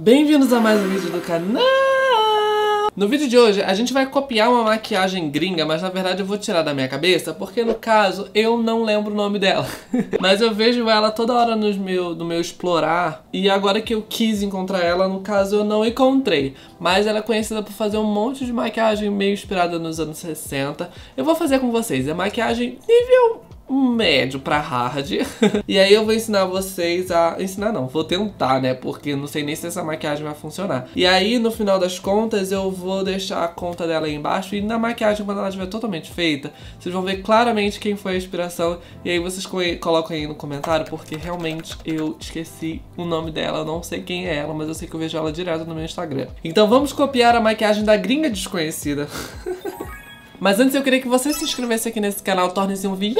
Bem-vindos a mais um vídeo do canal! No vídeo de hoje, a gente vai copiar uma maquiagem gringa, mas na verdade eu vou tirar da minha cabeça, porque no caso, eu não lembro o nome dela. mas eu vejo ela toda hora nos meu, no meu explorar, e agora que eu quis encontrar ela, no caso eu não encontrei. Mas ela é conhecida por fazer um monte de maquiagem meio inspirada nos anos 60. Eu vou fazer com vocês, é maquiagem nível médio pra hard. e aí eu vou ensinar vocês a... Ensinar não, vou tentar, né? Porque não sei nem se essa maquiagem vai funcionar. E aí, no final das contas, eu vou deixar a conta dela aí embaixo. E na maquiagem, quando ela estiver totalmente feita, vocês vão ver claramente quem foi a inspiração. E aí vocês colocam aí no comentário, porque realmente eu esqueci o nome dela. Eu não sei quem é ela, mas eu sei que eu vejo ela direto no meu Instagram. Então vamos copiar a maquiagem da gringa desconhecida. Mas antes eu queria que você se inscrevesse aqui nesse canal, torne-se um viada!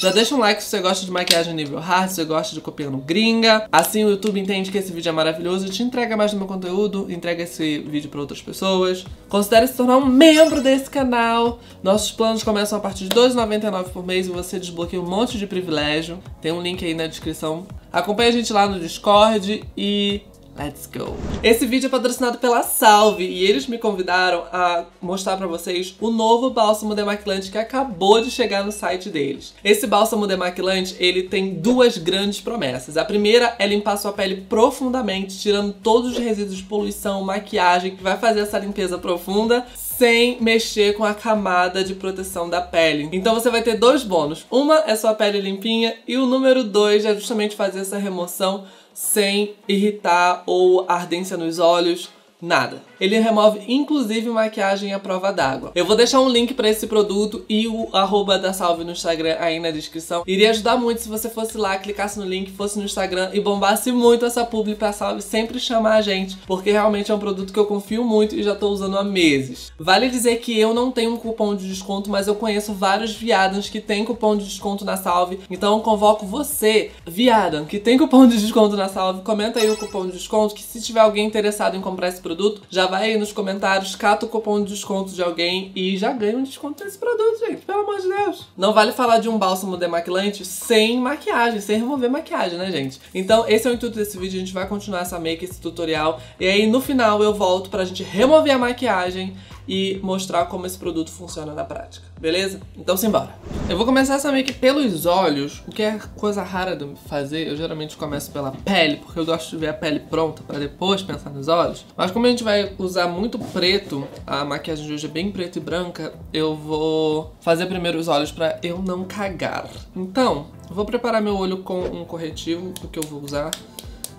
Já deixa um like se você gosta de maquiagem nível hard, se você gosta de copiando gringa. Assim o YouTube entende que esse vídeo é maravilhoso e te entrega mais do meu conteúdo, entrega esse vídeo para outras pessoas. Considere se tornar um membro desse canal. Nossos planos começam a partir de R$ 2,99 por mês e você desbloqueia um monte de privilégio. Tem um link aí na descrição. Acompanhe a gente lá no Discord e Let's go! Esse vídeo é patrocinado pela Salve e eles me convidaram a mostrar pra vocês o novo bálsamo demaquilante que acabou de chegar no site deles. Esse bálsamo demaquilante, ele tem duas grandes promessas. A primeira é limpar sua pele profundamente, tirando todos os resíduos de poluição, maquiagem, que vai fazer essa limpeza profunda sem mexer com a camada de proteção da pele. Então você vai ter dois bônus. Uma é sua pele limpinha e o número dois é justamente fazer essa remoção sem irritar ou ardência nos olhos Nada. Ele remove inclusive maquiagem à prova d'água. Eu vou deixar um link para esse produto e o arroba da Salve no Instagram aí na descrição. Iria ajudar muito se você fosse lá, clicasse no link, fosse no Instagram e bombasse muito essa publi pra Salve sempre chamar a gente, porque realmente é um produto que eu confio muito e já tô usando há meses. Vale dizer que eu não tenho um cupom de desconto, mas eu conheço vários viadas que tem cupom de desconto na Salve, então eu convoco você, viada, que tem cupom de desconto na Salve, comenta aí o cupom de desconto, que se tiver alguém interessado em comprar esse produto, produto, já vai aí nos comentários, cata o cupom de desconto de alguém e já ganha um desconto nesse produto, gente. Pelo amor de Deus. Não vale falar de um bálsamo demaquilante sem maquiagem, sem remover maquiagem, né, gente? Então, esse é o intuito desse vídeo. A gente vai continuar essa make, esse tutorial. E aí, no final, eu volto pra gente remover a maquiagem e mostrar como esse produto funciona na prática, beleza? Então simbora! Eu vou começar essa make pelos olhos, o que é coisa rara de fazer, eu geralmente começo pela pele, porque eu gosto de ver a pele pronta para depois pensar nos olhos. Mas como a gente vai usar muito preto, a maquiagem de hoje é bem preta e branca, eu vou fazer primeiro os olhos para eu não cagar. Então, vou preparar meu olho com um corretivo, o que eu vou usar.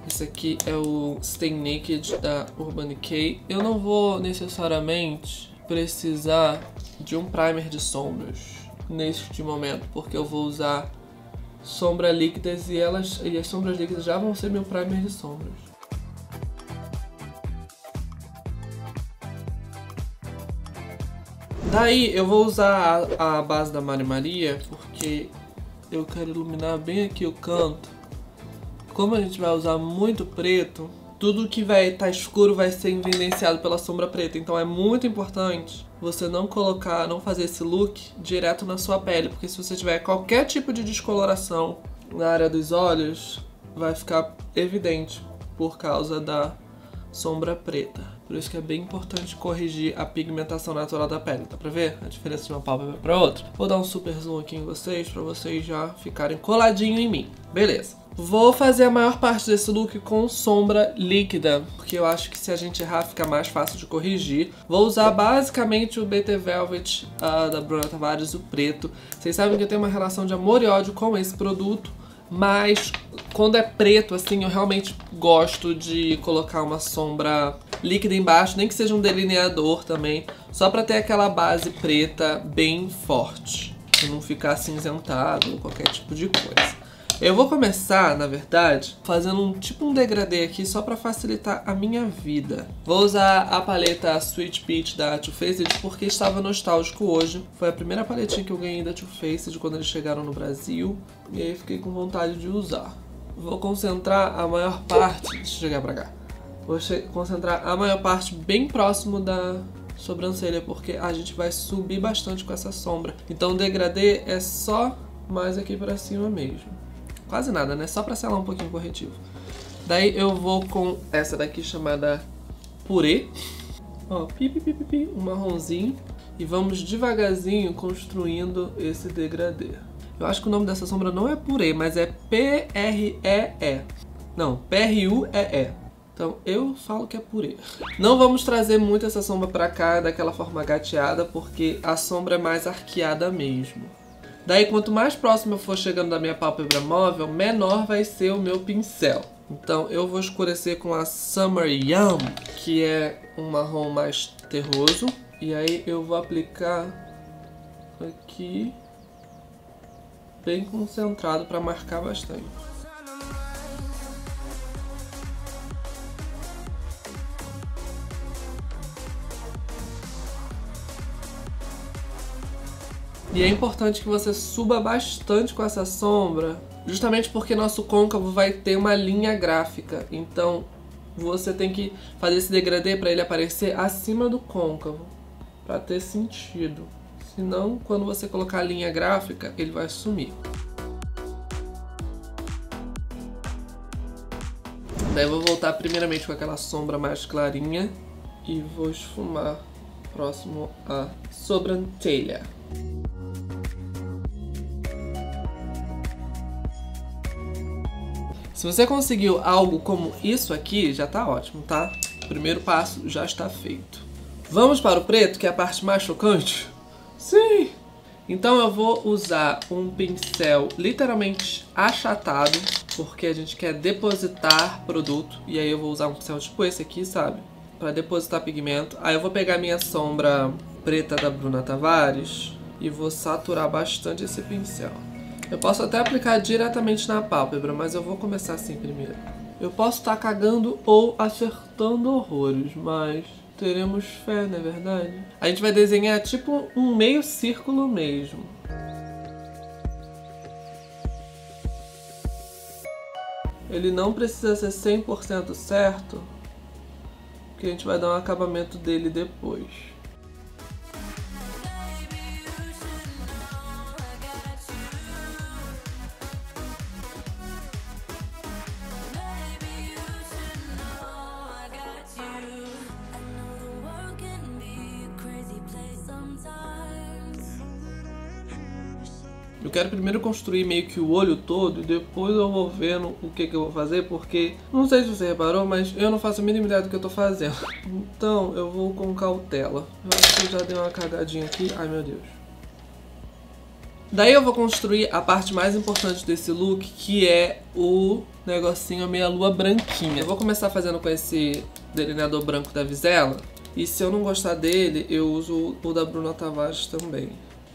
Esse aqui é o Stay Naked da Urban Decay. Eu não vou necessariamente precisar de um primer de sombras neste momento, porque eu vou usar sombras líquidas e elas e as sombras líquidas já vão ser meu primer de sombras. Daí eu vou usar a, a base da Mari Maria porque eu quero iluminar bem aqui o canto como a gente vai usar muito preto, tudo que vai estar tá escuro vai ser evidenciado pela sombra preta. Então é muito importante você não colocar, não fazer esse look direto na sua pele, porque se você tiver qualquer tipo de descoloração na área dos olhos, vai ficar evidente por causa da sombra preta. Por isso que é bem importante corrigir a pigmentação natural da pele. Dá pra ver a diferença de uma pálpebra pra outra? Vou dar um super zoom aqui em vocês pra vocês já ficarem coladinho em mim. Beleza. Vou fazer a maior parte desse look com sombra líquida, porque eu acho que se a gente errar fica mais fácil de corrigir. Vou usar basicamente o BT Velvet uh, da Bruna Tavares, o preto. Vocês sabem que eu tenho uma relação de amor e ódio com esse produto, mas quando é preto, assim, eu realmente gosto de colocar uma sombra líquida embaixo, nem que seja um delineador também, só pra ter aquela base preta bem forte, pra não ficar cinzentado ou qualquer tipo de coisa. Eu vou começar, na verdade, fazendo um tipo um degradê aqui só pra facilitar a minha vida. Vou usar a paleta Sweet Peach da Too Faced porque estava nostálgico hoje. Foi a primeira paletinha que eu ganhei da Too Faced quando eles chegaram no Brasil. E aí fiquei com vontade de usar. Vou concentrar a maior parte... Deixa eu chegar pra cá. Vou concentrar a maior parte bem próximo da sobrancelha, porque a gente vai subir bastante com essa sombra. Então o degradê é só mais aqui pra cima mesmo. Quase nada, né? Só pra selar um pouquinho o corretivo. Daí eu vou com essa daqui chamada purê. Ó, pi, pi, pi, pi, um marronzinho. E vamos devagarzinho construindo esse degradê. Eu acho que o nome dessa sombra não é purê, mas é P-R-E-E. Não, P-R-U-E-E. Então eu falo que é purê. Não vamos trazer muito essa sombra pra cá daquela forma gateada, porque a sombra é mais arqueada mesmo. Daí quanto mais próximo eu for chegando da minha pálpebra móvel, menor vai ser o meu pincel. Então eu vou escurecer com a Summer Yum, que é um marrom mais terroso. E aí eu vou aplicar aqui bem concentrado para marcar bastante. E é importante que você suba bastante com essa sombra, justamente porque nosso côncavo vai ter uma linha gráfica. Então você tem que fazer esse degradê para ele aparecer acima do côncavo, para ter sentido. Senão, quando você colocar a linha gráfica, ele vai sumir. Daí eu vou voltar primeiramente com aquela sombra mais clarinha e vou esfumar próximo à sobrancelha. Se você conseguiu algo como isso aqui, já tá ótimo, tá? O primeiro passo já está feito. Vamos para o preto, que é a parte mais chocante? Sim! Então eu vou usar um pincel literalmente achatado, porque a gente quer depositar produto. E aí eu vou usar um pincel tipo esse aqui, sabe? Para depositar pigmento. Aí eu vou pegar minha sombra preta da Bruna Tavares e vou saturar bastante esse pincel. Eu posso até aplicar diretamente na pálpebra, mas eu vou começar assim primeiro. Eu posso estar tá cagando ou acertando horrores, mas teremos fé, não é verdade? A gente vai desenhar tipo um meio círculo mesmo. Ele não precisa ser 100% certo, porque a gente vai dar um acabamento dele depois. Eu quero primeiro construir meio que o olho todo e depois eu vou vendo o que, que eu vou fazer, porque não sei se você reparou, mas eu não faço a mínima ideia do que eu tô fazendo. Então eu vou com cautela. Eu acho que eu já dei uma cagadinha aqui. Ai meu Deus. Daí eu vou construir a parte mais importante desse look, que é o negocinho meia lua branquinha. Eu vou começar fazendo com esse delineador branco da Visela. E se eu não gostar dele, eu uso o da Bruna Tavares também.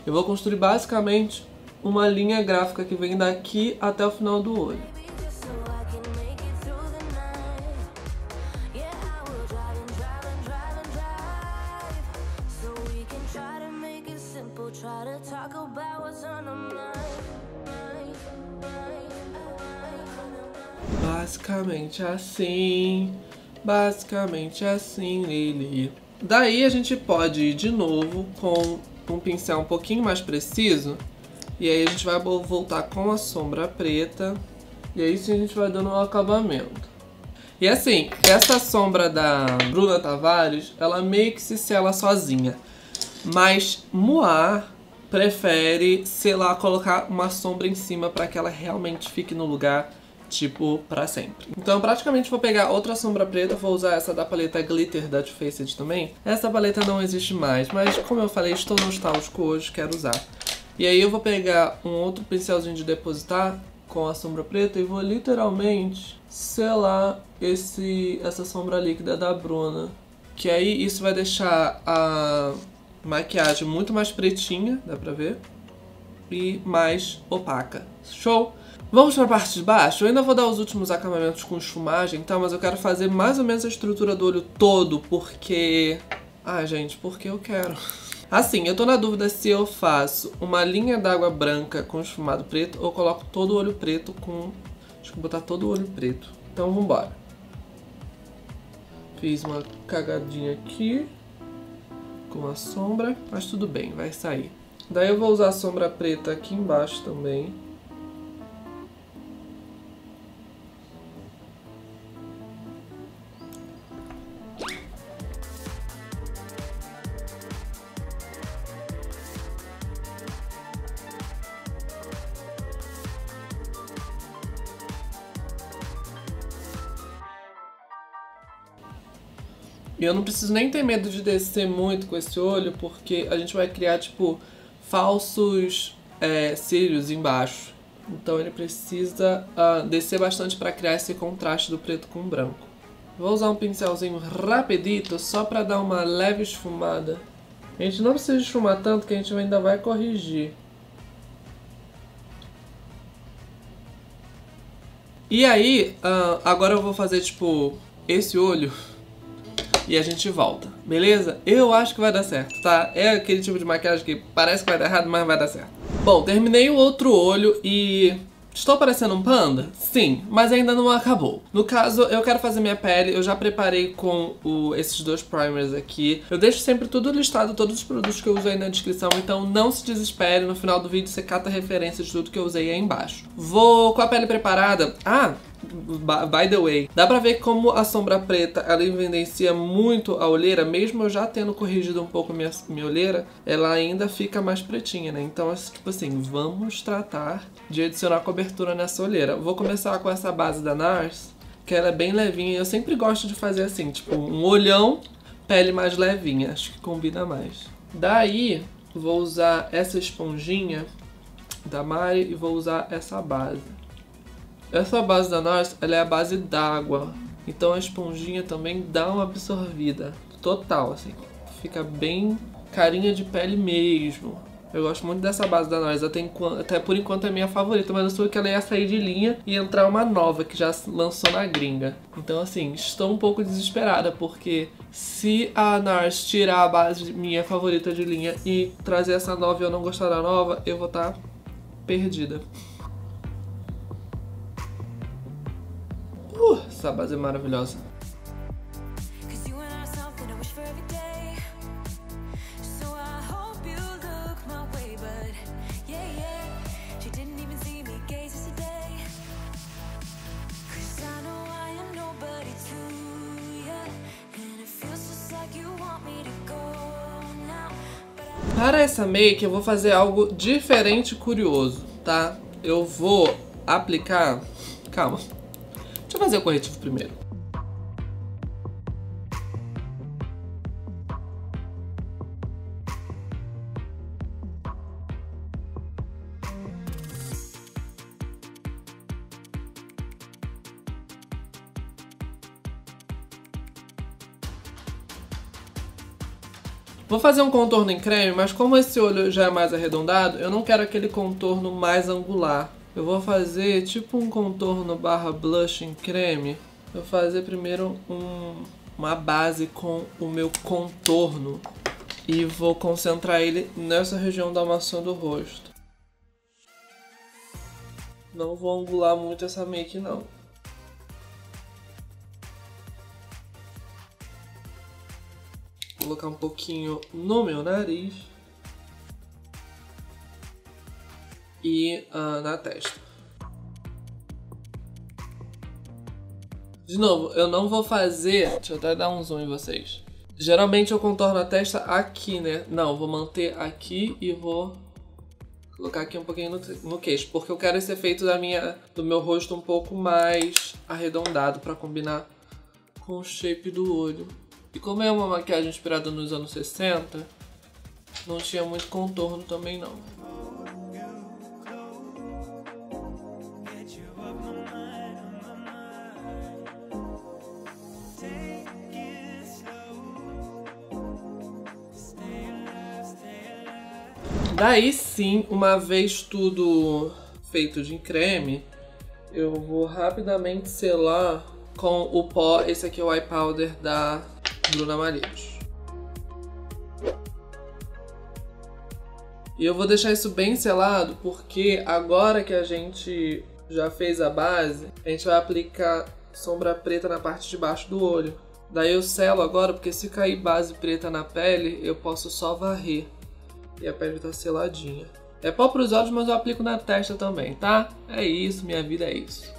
Eu vou construir basicamente uma linha gráfica que vem daqui até o final do olho. Basicamente assim, basicamente assim, Lili. Daí a gente pode ir de novo com um pincel um pouquinho mais preciso e aí a gente vai voltar com a sombra preta. E aí sim a gente vai dando um acabamento. E assim, essa sombra da Bruna Tavares, ela meio que se sela sozinha. Mas Moar prefere, sei lá, colocar uma sombra em cima para que ela realmente fique no lugar, tipo, pra sempre. Então praticamente vou pegar outra sombra preta, vou usar essa da paleta Glitter da Too Faced também. Essa paleta não existe mais, mas como eu falei, estou nostálgico hoje, quero usar. E aí eu vou pegar um outro pincelzinho de depositar com a sombra preta e vou literalmente selar esse, essa sombra líquida da Bruna. Que aí isso vai deixar a maquiagem muito mais pretinha, dá pra ver, e mais opaca. Show? Vamos para a parte de baixo? Eu ainda vou dar os últimos acabamentos com esfumagem, tá? Mas eu quero fazer mais ou menos a estrutura do olho todo, porque... Ah, gente, porque eu quero. Assim, eu tô na dúvida se eu faço uma linha d'água branca com esfumado preto ou coloco todo o olho preto com... Acho que vou botar todo o olho preto. Então, vambora. Fiz uma cagadinha aqui com a sombra, mas tudo bem, vai sair. Daí eu vou usar a sombra preta aqui embaixo também. Eu não preciso nem ter medo de descer muito com esse olho, porque a gente vai criar, tipo, falsos é, cílios embaixo. Então ele precisa uh, descer bastante para criar esse contraste do preto com o branco. Vou usar um pincelzinho rapidito só para dar uma leve esfumada. A gente não precisa esfumar tanto que a gente ainda vai corrigir. E aí, uh, agora eu vou fazer tipo esse olho e a gente volta, beleza? Eu acho que vai dar certo, tá? É aquele tipo de maquiagem que parece que vai dar errado, mas vai dar certo. Bom, terminei o outro olho e Estou parecendo um panda? Sim, mas ainda não acabou. No caso, eu quero fazer minha pele, eu já preparei com o, esses dois primers aqui. Eu deixo sempre tudo listado, todos os produtos que eu usei na descrição, então não se desespere, no final do vídeo você cata referência de tudo que eu usei aí embaixo. Vou com a pele preparada. Ah, By the way, dá pra ver como a sombra preta ela evidencia muito a olheira, mesmo eu já tendo corrigido um pouco minha, minha olheira, ela ainda fica mais pretinha, né? Então, tipo assim, vamos tratar de adicionar cobertura nessa olheira. Vou começar com essa base da NARS, que ela é bem levinha. Eu sempre gosto de fazer assim, tipo, um olhão, pele mais levinha. Acho que combina mais. Daí, vou usar essa esponjinha da Mari e vou usar essa base. Essa base da NARS, ela é a base d'água. Então a esponjinha também dá uma absorvida. Total, assim. Fica bem carinha de pele mesmo. Eu gosto muito dessa base da NARS, até, até por enquanto é minha favorita, mas eu soube que ela ia sair de linha e entrar uma nova que já lançou na gringa. Então assim, estou um pouco desesperada, porque se a NARS tirar a base minha favorita de linha e trazer essa nova e eu não gostar da nova, eu vou estar tá perdida. Essa base é maravilhosa. Para essa make eu vou fazer algo diferente e curioso, tá? Eu vou aplicar... Calma. Deixa eu fazer o corretivo primeiro. Vou fazer um contorno em creme, mas como esse olho já é mais arredondado, eu não quero aquele contorno mais angular. Eu vou fazer tipo um contorno barra blush em creme. Eu vou fazer primeiro um, uma base com o meu contorno. E vou concentrar ele nessa região da maçã do rosto. Não vou angular muito essa make não. colocar um pouquinho no meu nariz e uh, na testa. De novo, eu não vou fazer. Deixa eu até dar um zoom em vocês. Geralmente eu contorno a testa aqui, né? Não, vou manter aqui e vou colocar aqui um pouquinho no, no queixo, porque eu quero esse efeito da minha, do meu rosto um pouco mais arredondado para combinar com o shape do olho. E como é uma maquiagem inspirada nos anos 60, não tinha muito contorno também não. Daí sim, uma vez tudo feito de creme, eu vou rapidamente selar com o pó, esse aqui é o eye powder da Bruna Maridos. E eu vou deixar isso bem selado porque agora que a gente já fez a base, a gente vai aplicar sombra preta na parte de baixo do olho. Daí eu selo agora porque se cair base preta na pele, eu posso só varrer. E a pele tá seladinha. É pó pros olhos, mas eu aplico na testa também, tá? É isso, minha vida é isso.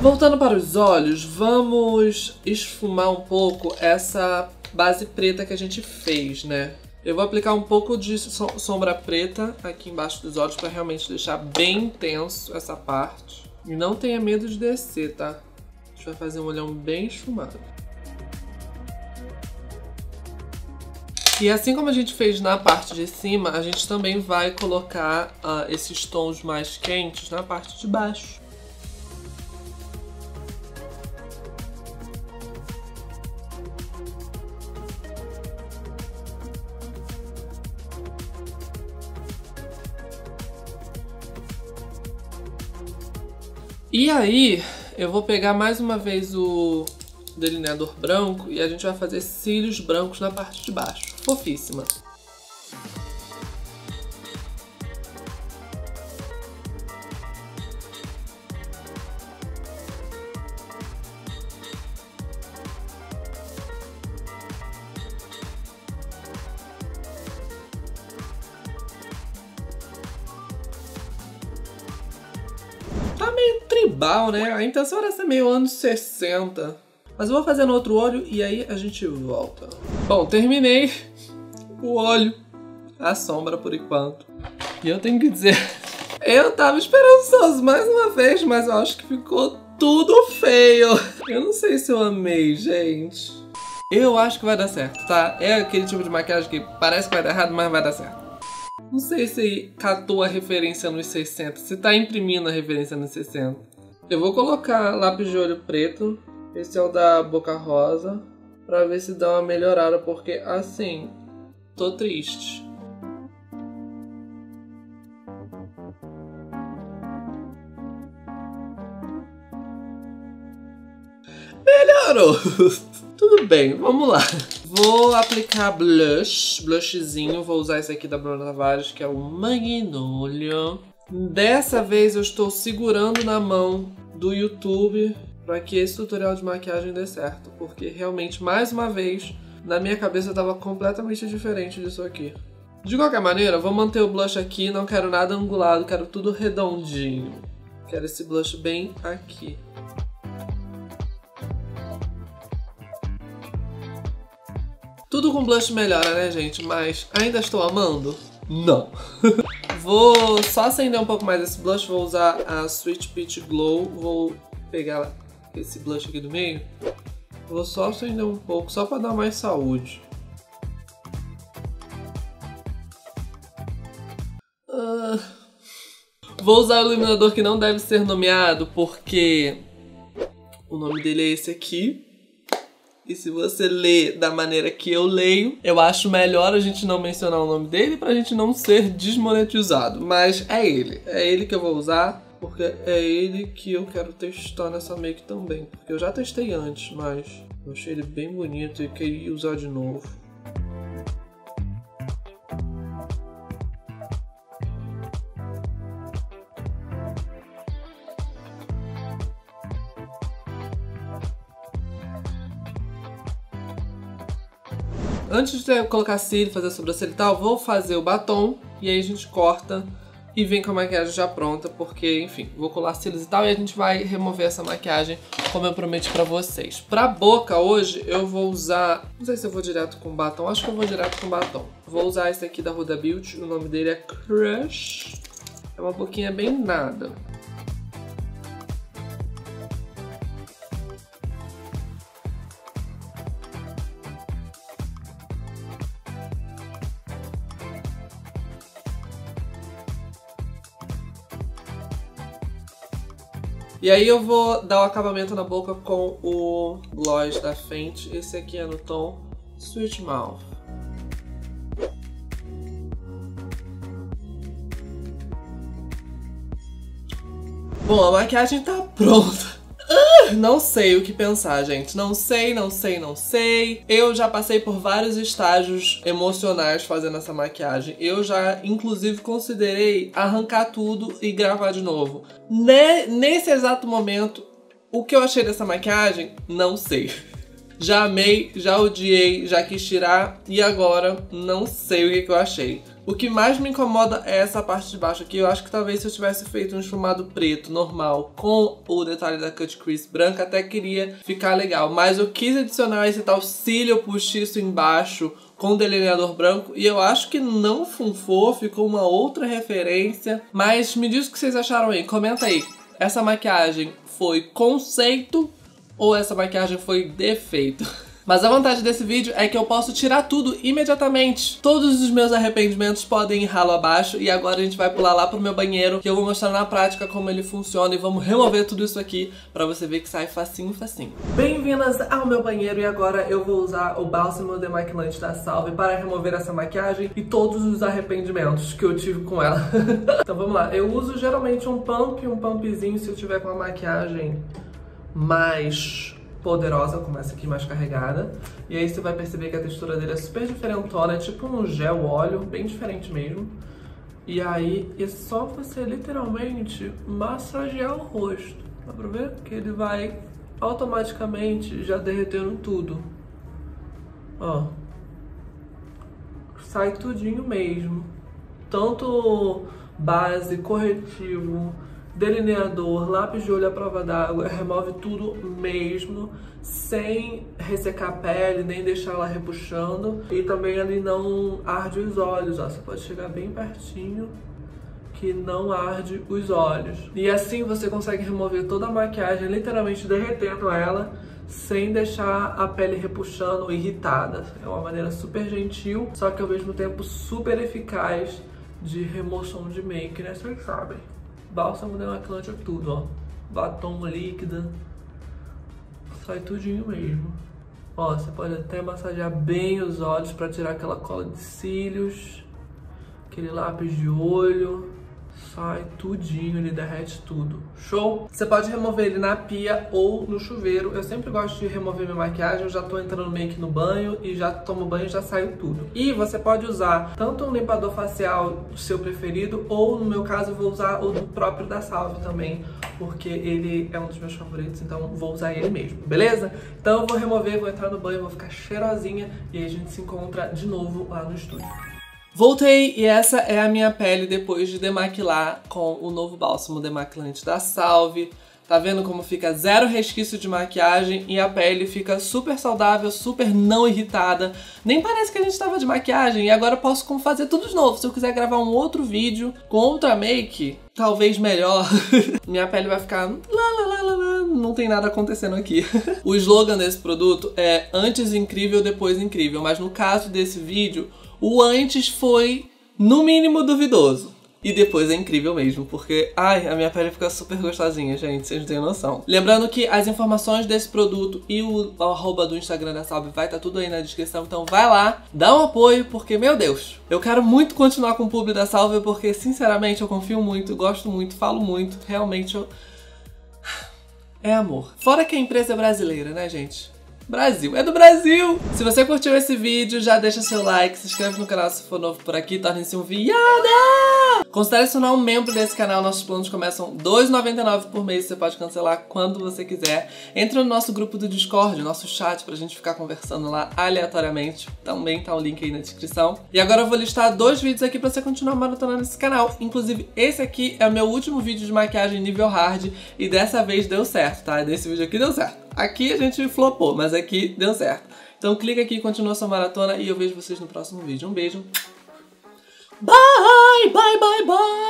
Voltando para os olhos, vamos esfumar um pouco essa base preta que a gente fez, né? Eu vou aplicar um pouco de sombra preta aqui embaixo dos olhos para realmente deixar bem intenso essa parte. E não tenha medo de descer, tá? A gente vai fazer um olhão bem esfumado. E assim como a gente fez na parte de cima, a gente também vai colocar uh, esses tons mais quentes na parte de baixo. E aí, eu vou pegar mais uma vez o delineador branco e a gente vai fazer cílios brancos na parte de baixo. Fofíssima. tribal, né? A intenção era ser meio anos 60. Mas eu vou fazer no outro olho e aí a gente volta. Bom, terminei o olho, a sombra por enquanto. E eu tenho que dizer, eu tava esperançoso mais uma vez, mas eu acho que ficou tudo feio. Eu não sei se eu amei, gente. Eu acho que vai dar certo, tá? É aquele tipo de maquiagem que parece que vai dar errado, mas vai dar certo. Não sei se catou a referência nos 60, se tá imprimindo a referência nos 60. Eu vou colocar lápis de olho preto, esse é o da Boca Rosa, pra ver se dá uma melhorada, porque assim, tô triste. Melhorou! Tudo bem, vamos lá. Vou aplicar blush, blushzinho. Vou usar esse aqui da Bruna Tavares, que é o Magnolio. Dessa vez eu estou segurando na mão do YouTube para que esse tutorial de maquiagem dê certo, porque realmente, mais uma vez, na minha cabeça estava completamente diferente disso aqui. De qualquer maneira, vou manter o blush aqui, não quero nada angulado, quero tudo redondinho. Quero esse blush bem aqui. Tudo com blush melhora, né, gente? Mas ainda estou amando? Não. vou só acender um pouco mais esse blush, vou usar a Sweet Peach Glow. Vou pegar esse blush aqui do meio. Vou só acender um pouco, só para dar mais saúde. Uh... Vou usar o iluminador que não deve ser nomeado, porque o nome dele é esse aqui. E se você lê da maneira que eu leio, eu acho melhor a gente não mencionar o nome dele pra gente não ser desmonetizado. Mas é ele. É ele que eu vou usar. Porque é ele que eu quero testar nessa make também. Porque eu já testei antes, mas eu achei ele bem bonito e queria usar de novo. Antes de colocar cílio, fazer a sobrancelha e tal, vou fazer o batom e aí a gente corta e vem com a maquiagem já pronta, porque, enfim, vou colar cílios e tal e a gente vai remover essa maquiagem como eu prometi pra vocês. Pra boca hoje eu vou usar, não sei se eu vou direto com batom, acho que eu vou direto com batom. Vou usar esse aqui da Huda Beauty, o nome dele é Crush. É uma boquinha bem nada. E aí eu vou dar o acabamento na boca com o gloss da Fenty. Esse aqui é no tom Sweet Mouth. Bom, a maquiagem tá pronta. Não sei o que pensar, gente. Não sei, não sei, não sei. Eu já passei por vários estágios emocionais fazendo essa maquiagem. Eu já, inclusive, considerei arrancar tudo e gravar de novo. nesse exato momento, o que eu achei dessa maquiagem, não sei. Já amei, já odiei, já quis tirar e agora não sei o que, que eu achei. O que mais me incomoda é essa parte de baixo aqui. Eu acho que talvez se eu tivesse feito um esfumado preto normal com o detalhe da cut crease branca, até queria ficar legal. Mas eu quis adicionar esse tal cílio postiço embaixo com delineador branco e eu acho que não funfou, ficou uma outra referência. Mas me diz o que vocês acharam aí, comenta aí. Essa maquiagem foi conceito ou essa maquiagem foi defeito. Mas a vantagem desse vídeo é que eu posso tirar tudo imediatamente. Todos os meus arrependimentos podem ir ralo abaixo e agora a gente vai pular lá pro meu banheiro que eu vou mostrar na prática como ele funciona e vamos remover tudo isso aqui pra você ver que sai facinho, facinho. Bem-vindas ao meu banheiro e agora eu vou usar o bálsamo demaquilante da Salve para remover essa maquiagem e todos os arrependimentos que eu tive com ela. então vamos lá, eu uso geralmente um pump, um pumpzinho se eu tiver com a maquiagem mais poderosa, como essa aqui mais carregada. E aí você vai perceber que a textura dele é super diferentona, é tipo um gel óleo, bem diferente mesmo. E aí é só você literalmente massagear o rosto. Dá pra ver? Que ele vai automaticamente já derretendo tudo. Ó. Sai tudinho mesmo. Tanto base, corretivo, delineador, lápis de olho à prova d'água, remove tudo mesmo, sem ressecar a pele, nem deixar ela repuxando. E também ele não arde os olhos, ó. Você pode chegar bem pertinho que não arde os olhos. E assim você consegue remover toda a maquiagem, literalmente derretendo ela, sem deixar a pele repuxando ou irritada. É uma maneira super gentil, só que ao mesmo tempo super eficaz de remoção de make, né? Vocês sabem. Bálsamo demaquilante é tudo, ó. Batom líquida. Sai tudinho mesmo. Ó, você pode até massagear bem os olhos para tirar aquela cola de cílios. Aquele lápis de olho sai tudinho, ele derrete tudo. Show? Você pode remover ele na pia ou no chuveiro. Eu sempre gosto de remover minha maquiagem, eu já tô entrando meio que no banho e já tomo banho e já saiu tudo. E você pode usar tanto um limpador facial seu preferido ou no meu caso eu vou usar o do próprio da Salve também, porque ele é um dos meus favoritos, então vou usar ele mesmo, beleza? Então eu vou remover, vou entrar no banho, vou ficar cheirosinha e aí a gente se encontra de novo lá no estúdio. Voltei e essa é a minha pele depois de demaquilar com o novo bálsamo demaquilante da Salve. Tá vendo como fica zero resquício de maquiagem e a pele fica super saudável, super não irritada. Nem parece que a gente tava de maquiagem e agora posso fazer tudo de novo. Se eu quiser gravar um outro vídeo com outra make, talvez melhor, minha pele vai ficar lá, lá, lá, lá, não tem nada acontecendo aqui. o slogan desse produto é antes incrível, depois incrível, mas no caso desse vídeo, o antes foi, no mínimo, duvidoso. E depois é incrível mesmo, porque, ai, a minha pele fica super gostosinha, gente, vocês não têm noção. Lembrando que as informações desse produto e o, arroba do Instagram da Salve vai estar tá tudo aí na descrição, então vai lá, dá um apoio, porque, meu Deus, eu quero muito continuar com o publi da Salve, porque, sinceramente, eu confio muito, gosto muito, falo muito, realmente eu... É amor. Fora que a empresa é brasileira, né, gente? Brasil. É do Brasil! Se você curtiu esse vídeo, já deixa seu like, se inscreve no canal se for novo por aqui, torne-se um viada! Considere se um membro desse canal, nossos planos começam R$ 2,99 por mês, você pode cancelar quando você quiser. Entra no nosso grupo do Discord, nosso chat, pra gente ficar conversando lá aleatoriamente. Também tá o link aí na descrição. E agora eu vou listar dois vídeos aqui pra você continuar maratonando esse canal. Inclusive, esse aqui é o meu último vídeo de maquiagem nível hard e dessa vez deu certo, tá? Desse vídeo aqui deu certo. Aqui a gente flopou, mas aqui deu certo. Então clica aqui, continua sua maratona e eu vejo vocês no próximo vídeo. Um beijo. Bye, bye, bye, bye.